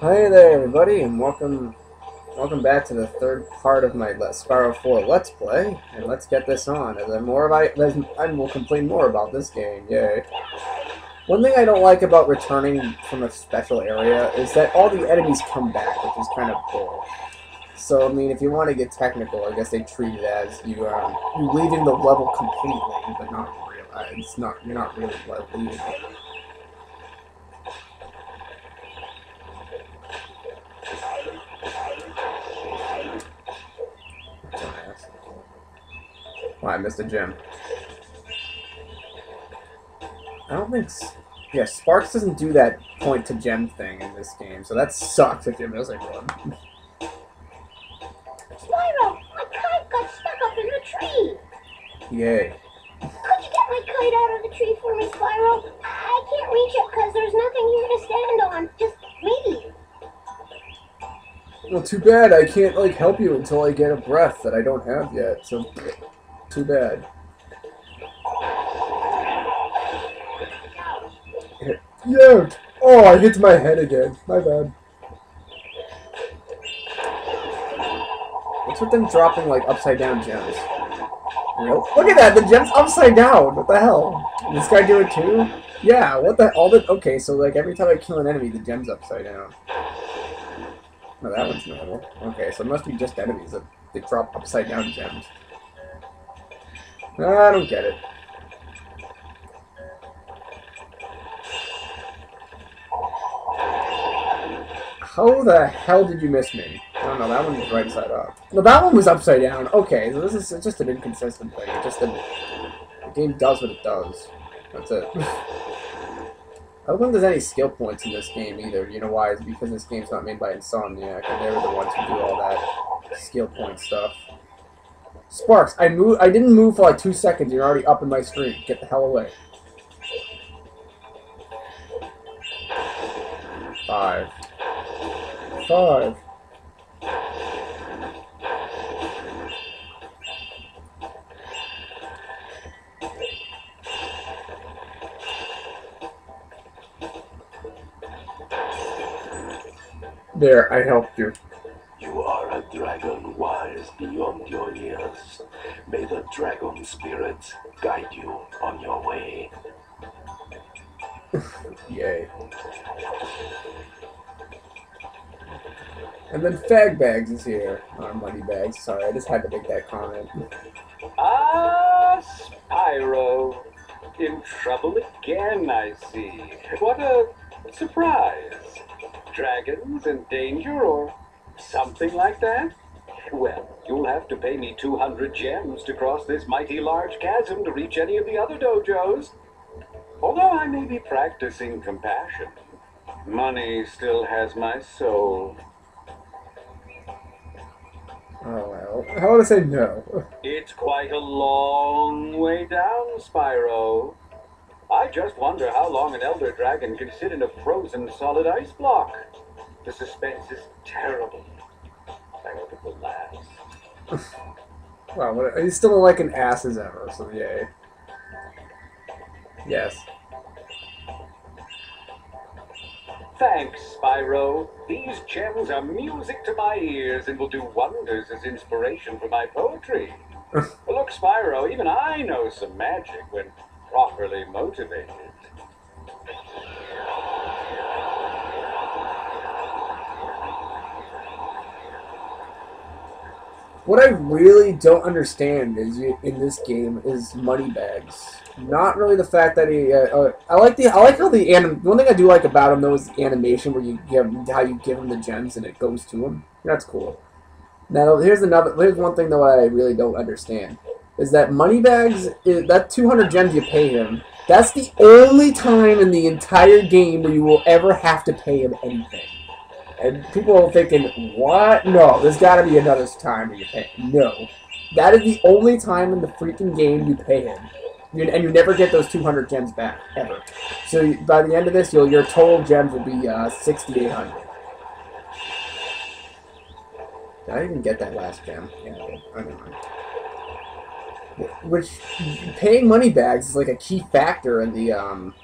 Hi there, everybody, and welcome, welcome back to the third part of my Let Spyro 4 Let's Play. And let's get this on. As I'm more about, as I will complain more about this game. Yay! One thing I don't like about returning from a special area is that all the enemies come back, which is kind of cool. So I mean, if you want to get technical, I guess they treat it as you um, you leaving the level completely, but not real. Uh, it's not you're not really leaving. Well, I missed a gem. I don't think... Yeah, Sparx doesn't do that point to gem thing in this game, so that sucks if you're missing one. Spyro, my kite got stuck up in the tree. Yay. Could you get my kite out of the tree for me, Spyro? I can't reach it because there's nothing here to stand on. Just me. Well, too bad. I can't, like, help you until I get a breath that I don't have yet, so... Too bad. Yeah. Oh, I hit my head again. My bad. What's with them dropping like upside down gems? Nope. Look at that, the gem's upside down. What the hell? This guy do it too? Yeah. What the? All the. Okay, so like every time I kill an enemy, the gem's upside down. No, that one's normal. Okay, so it must be just enemies that they drop upside down gems. I don't get it. How the hell did you miss me? Oh no, that one was right side up. No, that one was upside down. Okay, so this is just an inconsistent thing. It just the, the game does what it does. That's it. I don't think there's any skill points in this game either. You know why? It's because this game's not made by Insomniac, and they were the ones who do all that skill point stuff. Sparx, I move. I didn't move for like two seconds. You're already up in my screen. Get the hell away. Five. Five. There, I helped you. You beyond your years. May the dragon spirit guide you on your way. Yay. And then Fag Bags is here. Or Moneybags. Sorry, I just had to make that comment. Ah, Spyro. In trouble again, I see. What a surprise. Dragons in danger or something like that? Well, you'll have to pay me 200 gems to cross this mighty large chasm to reach any of the other dojos. Although I may be practicing compassion, money still has my soul. Oh well. How would I say no? It's quite a long way down, Spyro. I just wonder how long an Elder Dragon can sit in a frozen solid ice block. The suspense is terrible. Wow, what, he's still like an ass as ever, so yay. Yes. Thanks, Spyro. These gems are music to my ears and will do wonders as inspiration for my poetry. Look, Spyro, even I know some magic when properly motivated. What I really don't understand is in this game is Moneybags. Not really the fact that he. Uh, uh, I like the. I like how the anim. One thing I do like about him though is the animation where you give how you give him the gems and it goes to him. That's cool. Now here's another. Here's one thing though I really don't understand is that Moneybags. Is, that 200 gems you pay him. That's the only time in the entire game where you will ever have to pay him anything. And people are thinking, what? No, there's got to be another time you pay him. No. That is the only time in the freaking game you pay him. And you never get those 200 gems back, ever. So by the end of this, you'll, your total gems will be uh, 6,800. Did I even get that last gem? Yeah. I know. Which, paying Moneybags is like a key factor in the, um,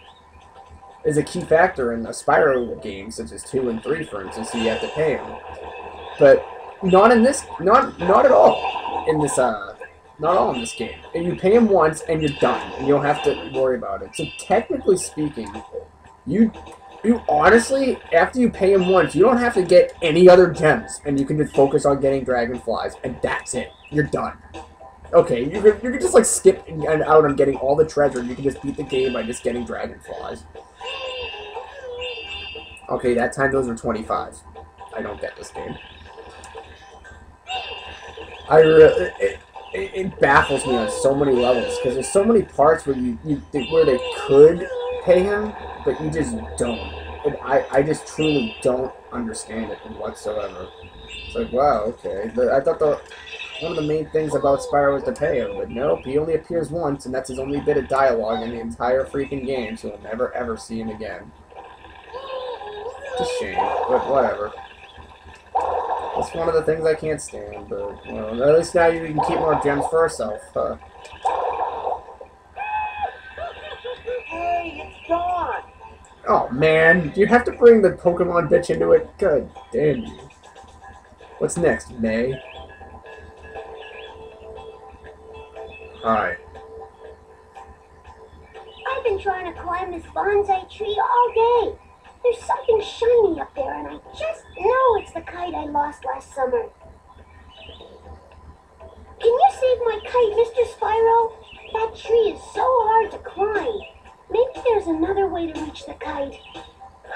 is a key factor in a Spyro game, such as two and three, for instance. So you have to pay him, but not in this, not not at all in this, uh, not all in this game. And you pay him once, and you're done, and you don't have to worry about it. So technically speaking, you you honestly, after you pay him once, you don't have to get any other gems, and you can just focus on getting dragonflies, and that's it. You're done. Okay, you could, you could just like skip and and out on getting all the treasure. You can just beat the game by just getting dragonflies. Okay, that time those were 25. I don't get this game. I really, it, it, it baffles me on so many levels because there's so many parts where you, you where they could pay him, but you just don't. And I, I just truly don't understand it whatsoever. It's like, wow, okay. I thought the one of the main things about Spyro was to pay him, but nope, he only appears once, and that's his only bit of dialogue in the entire freaking game, so we'll never ever see him again. It's a shame, but whatever. That's one of the things I can't stand, but, well, at least now you can keep more gems for yourself. Uh, Hey, it's gone. oh, man, do you have to bring the Pokemon bitch into it? Good damn you. What's next, May? Hi. I've been trying to climb this bonsai tree all day. There's something shiny up there, and I just know it's the kite I lost last summer. Can you save my kite, Mr. Spyro? That tree is so hard to climb. Maybe there's another way to reach the kite.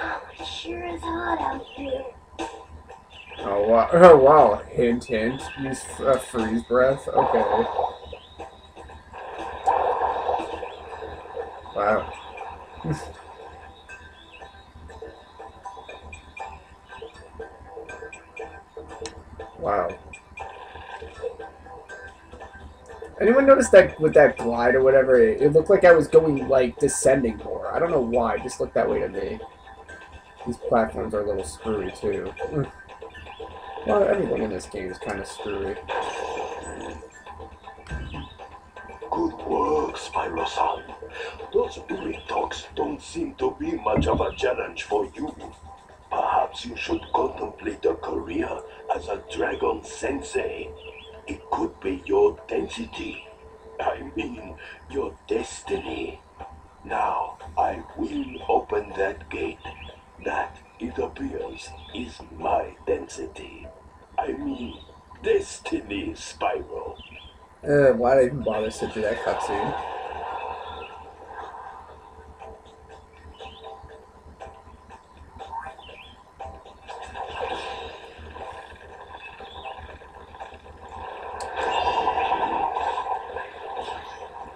Oh, it sure is hot out here. Oh wow! Oh wow! Hint, hint. Use uh, freeze breath. Okay. Wow. wow. Anyone notice that with that glide or whatever, it, it looked like I was going like descending more. I don't know why. It just looked that way to me. These platforms are a little screwy too. Mm. Well, everything in this game is kind of screwy. Good work, Spyro-san. Those bully dogs don't seem to be much of a challenge for you. Perhaps you should contemplate a career as a dragon sensei. It could be your density. I mean, your destiny. Now, I will open that gate. That, it appears, is my density. I mean, destiny, Spyro. Uh, why did I even bother to do that cutscene?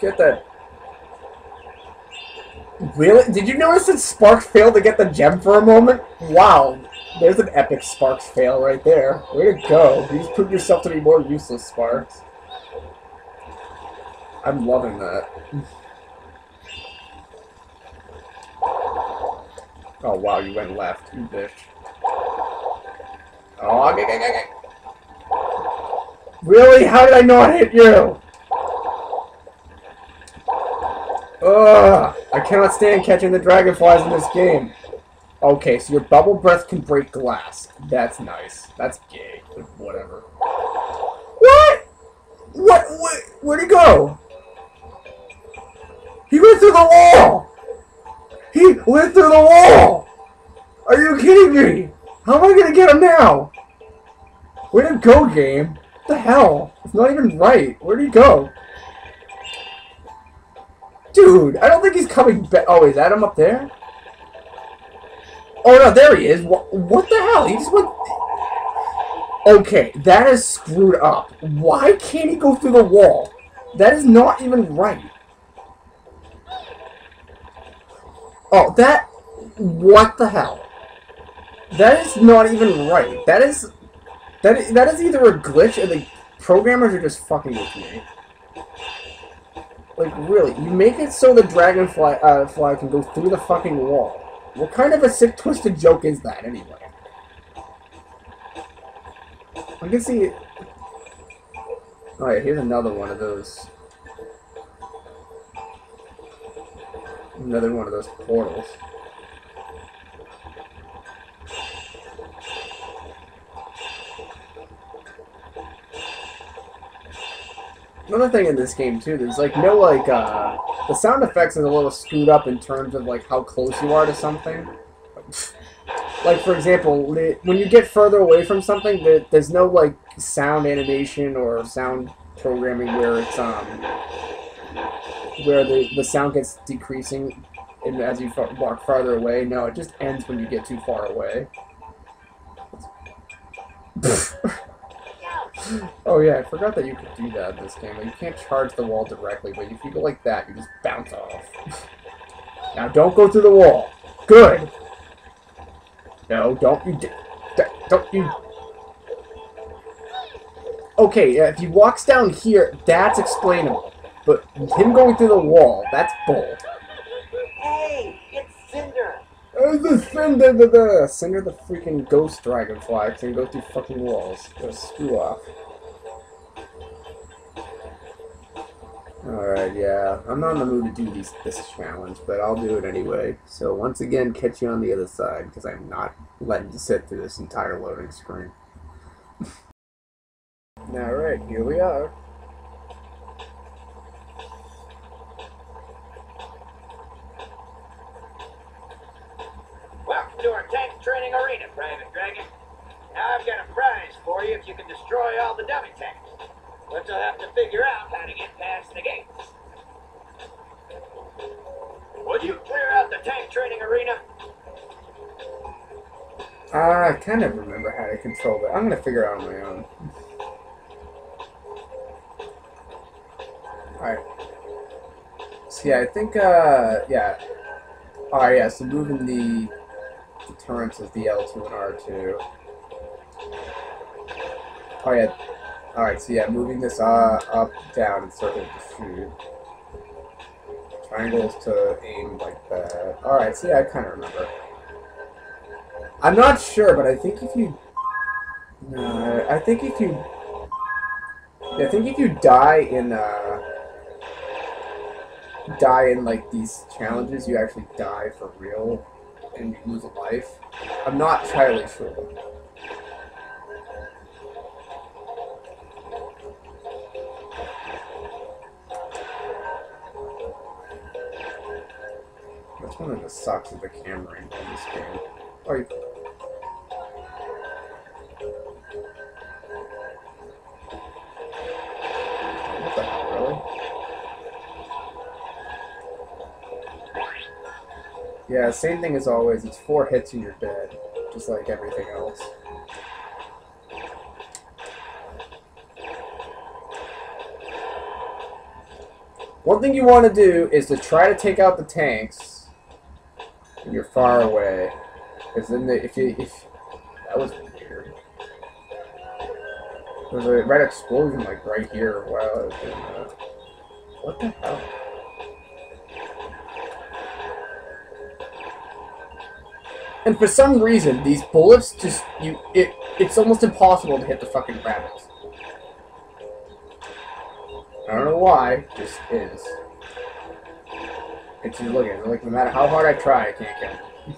Get that. Really? Did you notice that Sparx failed to get the gem for a moment? Wow. There's an epic Sparx fail right there. Way to go. You just proved yourself to be more useless, Sparx. I'm loving that. Oh wow, you went left, you bitch. Oh, okay, okay, okay. Really? How did I not hit you? Ugh! I cannot stand catching the dragonflies in this game. Okay, so your bubble breath can break glass. That's nice. That's gay. Whatever. What? What? what? Where'd he go? He went through the wall! He went through the wall! Are you kidding me? How am I gonna get him now? Where'd it go, game? What the hell? It's not even right. Where'd he go? Dude, I don't think he's coming back. Oh, is Adam up there? Oh, no, there he is. What, what the hell? He just went... Okay, that is screwed up. Why can't he go through the wall? That is not even right. Oh, that... What the hell? That is not even right. That is... That is, that is either a glitch or the programmers are just fucking with me. Like, really, you make it so the dragonfly uh, fly can go through the fucking wall. What kind of a sick, twisted joke is that, anyway? I can see... Alright, here's another one of those. Another one of those portals. Another thing in this game too. There's like no like uh, the sound effects is a little screwed up in terms of like how close you are to something. Like for example, when you get further away from something, there, there's no like sound animation or sound programming where it's um where the the sound gets decreasing and as you walk farther away. No, it just ends when you get too far away. oh yeah, I forgot that you could do that in this game. Like, you can't charge the wall directly, but if you go like that, you just bounce off. now don't go through the wall. Good. No, don't you. d- d- Don't you. Okay, yeah, if he walks down here, that's explainable. But him going through the wall, that's bull. Hey, it's Cinder. Oh, the the, the Cinder, the freaking ghost dragonfly can go through fucking walls. Go screw off. Alright, yeah. I'm not in the mood to do these, this challenge, but I'll do it anyway. So once again, catch you on the other side, because I'm not letting you sit through this entire loading screen. Alright, here we are. Welcome to our tank training arena, Private Dragon. Now I've got a prize for you can destroy all the dummy tanks. But you'll have to figure out how to get past the gates. Would you clear out the tank training arena? Uh, I kind of remember how to control it. I'm gonna figure it out on my own. Alright. So yeah, I think, uh, yeah. Alright, yeah, so moving the deterrence of the L2 and R2. Oh yeah. Alright, so yeah, moving this, uh, up, down, and circle to shoot. Triangles to aim like that. Alright, so yeah, I kind of remember. I'm not sure, but I think if you, no, I think if you, I think if you die in, uh, die in like these challenges, you actually die for real, and you lose a life. I'm not entirely sure. That's one of the sucks of the camera in this game. You What the hell, really? Yeah, same thing as always. It's four hits and you're dead, just like everything else. One thing you want to do is to try to take out the tanks when you're far away, because then the, if you if that was weird. There's a red explosion like right here that. What the hell? And for some reason, these bullets just you it it's almost impossible to hit the fucking rabbits. I don't know why, just is. It's look at it, like no matter how hard I try, I can't get it.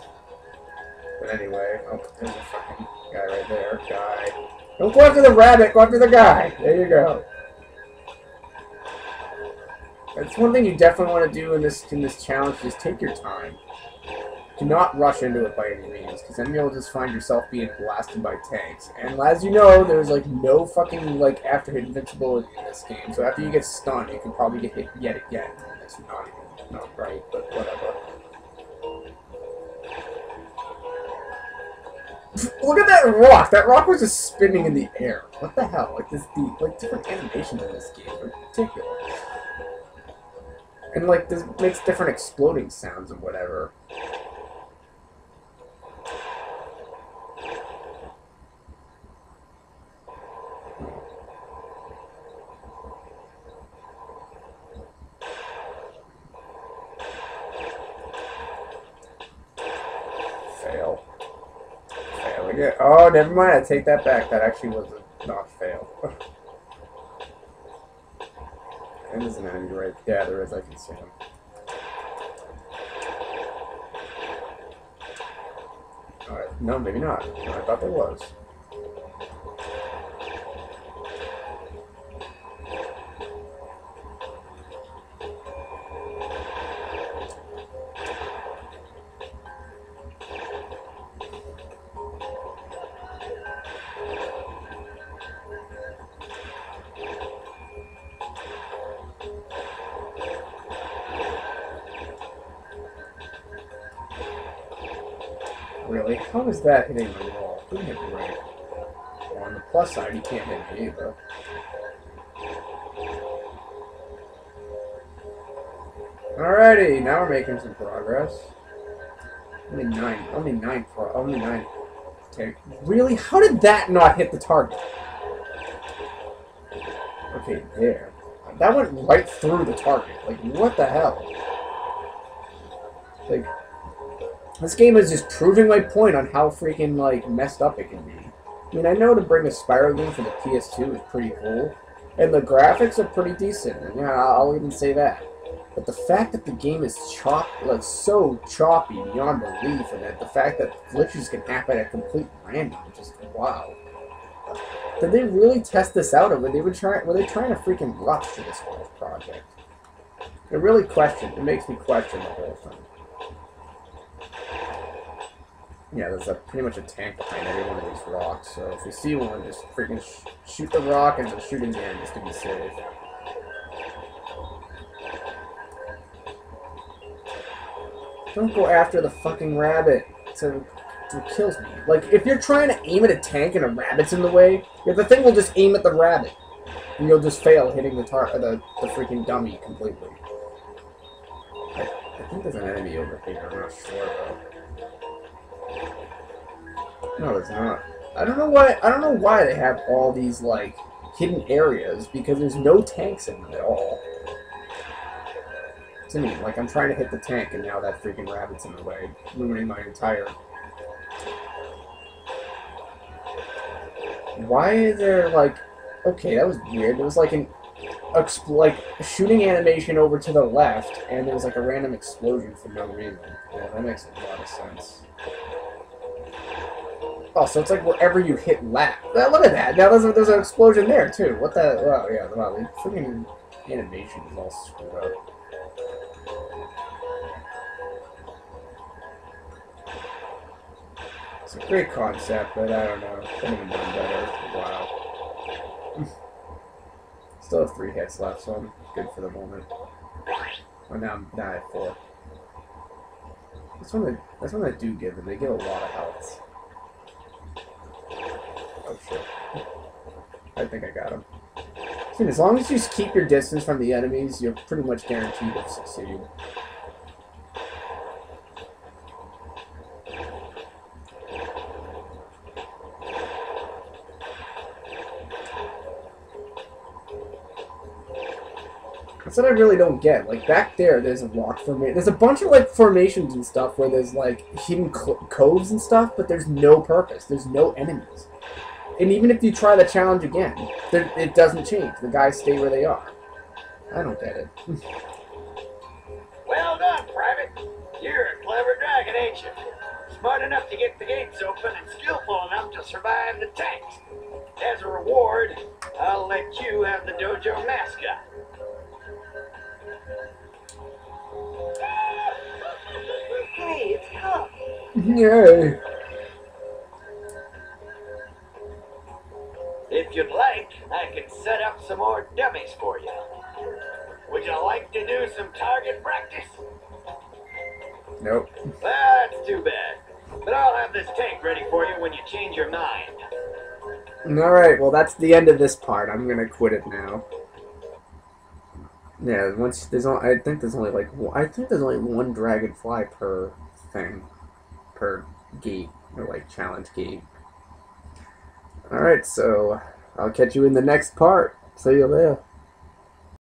But anyway, oh, there's a fucking guy right there. Guy. Don't go after the rabbit, go after the guy. There you go. That's one thing you definitely want to do in this in this challenge. Is take your time. Do not rush into it by any means, because then you'll just find yourself being blasted by tanks. And as you know, there's like no fucking like after hit invincibility in this game. So after you get stunned, you can probably get hit yet again. That's not even not right, but whatever. Look at that rock! That rock was just spinning in the air. What the hell? Like this, the like different animations in this game are ridiculous. And like this makes different exploding sounds and whatever. Fail. Fail again. Oh, never mind. I take that back. That actually was a not fail. and there's an enemy right. Yeah, there is. I can see him. Alright. No, maybe not. No, I thought there was. Like, how is that hitting the wall? Couldn't hit right. On the plus side, you can't hit me either. Alrighty, now we're making some progress. Only nine, only nine, pro, only nine. Okay, really? How did that not hit the target? Okay, there. That went right through the target. Like, what the hell? Like, this game is just proving my point on how freaking, like, messed up it can be. I mean, I know to bring a Spyro game for the PS2 is pretty cool, and the graphics are pretty decent, and yeah, I'll even say that. But the fact that the game is chop, like, so choppy beyond belief, and that the fact that glitches can happen at complete random, just wow. Did they really test this out, or were they were trying? Were they trying to freaking rush to this whole project? It really question. It makes me question the whole thing. Yeah, there's a, pretty much a tank behind every one of these rocks. So if you see one, just freaking sh shoot the rock and just shoot again, just to be safe. Don't go after the fucking rabbit. So it kills me. Like, if you're trying to aim at a tank and a rabbit's in the way, yeah, the thing will just aim at the rabbit. And you'll just fail hitting the tar the, the freaking dummy completely. I, I think there's an enemy over here, I'm not sure though. No, there's not. I don't know why I don't know why they have all these like hidden areas because there's no tanks in them at all. To me, like I'm trying to hit the tank and now that freaking rabbit's in the way, ruining my entire Why is there like okay, that was weird. There was like an like shooting animation over to the left and there was like a random explosion for no reason. Yeah, that makes a lot of sense. Oh, so it's like wherever you hit left. Uh, look at that. Now there's, a, there's an explosion there, too. What the... Wow, yeah. The freaking animation is all screwed up. It's a great concept, but I don't know. Could have done better. Wow. Still have three hits left, so I'm good for the moment. Oh, now I'm now have four. That's when they, that's when they do give them. They give a lot of health. Oh shit. I think I got him. See, as long as you keep your distance from the enemies, you're pretty much guaranteed to succeed. That's what I really don't get. Like back there, there's a rock formation. There's a bunch of like formations and stuff where there's like hidden co coves and stuff, but there's no purpose. There's no enemies. And even if you try the challenge again, it doesn't change. The guys stay where they are. I don't get it. well done, Private. You're a clever dragon, ain't you? Smart enough to get the gates open and skillful enough to survive the tanks. As a reward, I'll let you have the dojo mascot. Hey, it's tough. Yay. If you'd like, I can set up some more dummies for you. Would you like to do some target practice? Nope. That's too bad. But I'll have this tank ready for you when you change your mind. Alright, well that's the end of this part. I'm gonna quit it now. Yeah, once there's only, I think there's only like I think there's only one dragonfly per thing, per gate or like challenge gate. All right, so I'll catch you in the next part. See you there.